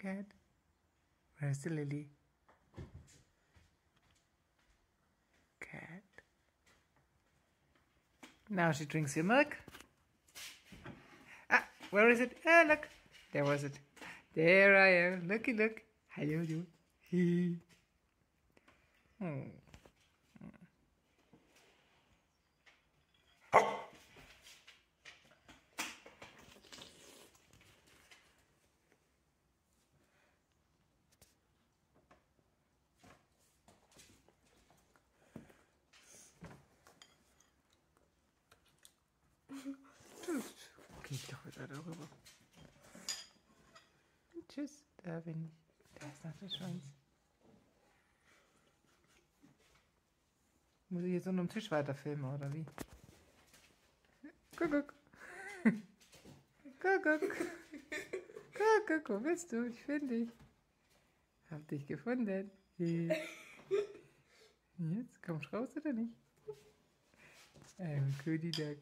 Cat. Where's the lily? Cat. Now she drinks your milk. Ah, where is it? Ah, look. There was it. There I am. Looky, look. Hello, you. oh. Tschüss, da bin ich. Da ist noch der Schwanz. Muss ich jetzt unter dem Tisch weiter filmen, oder wie? Kuckuck. Kuckuck. Kuckuck, wo bist du? Ich finde dich. Hab dich gefunden. Jetzt kommst du raus oder nicht? Ein Ködi Duck.